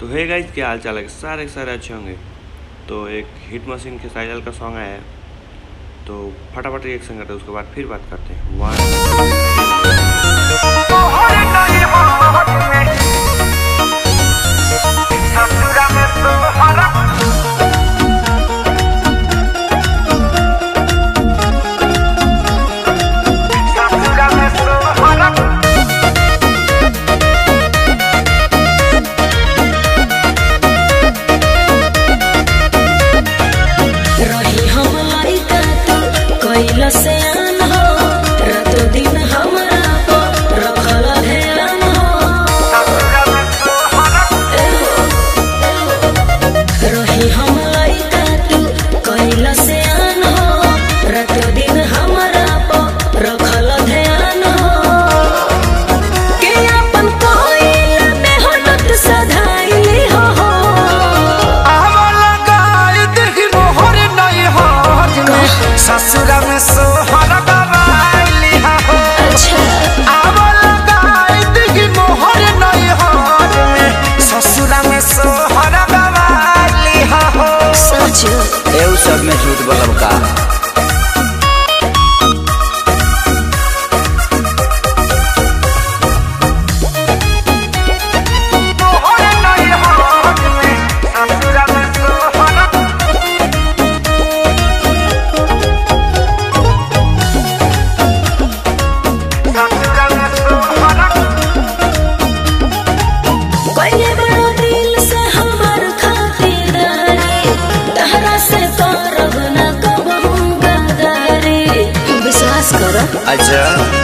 तो है गाइज़ क्या हाल चाल है? सारे सारे अच्छे होंगे। तो एक हिट मशीन के साइजल का सॉन्ग आया है। तो फटाफट रिएक्शन करते हैं, उसके बाद फिर बात करते हैं। वन कुछ सब में झूठ बोलब का? Alter.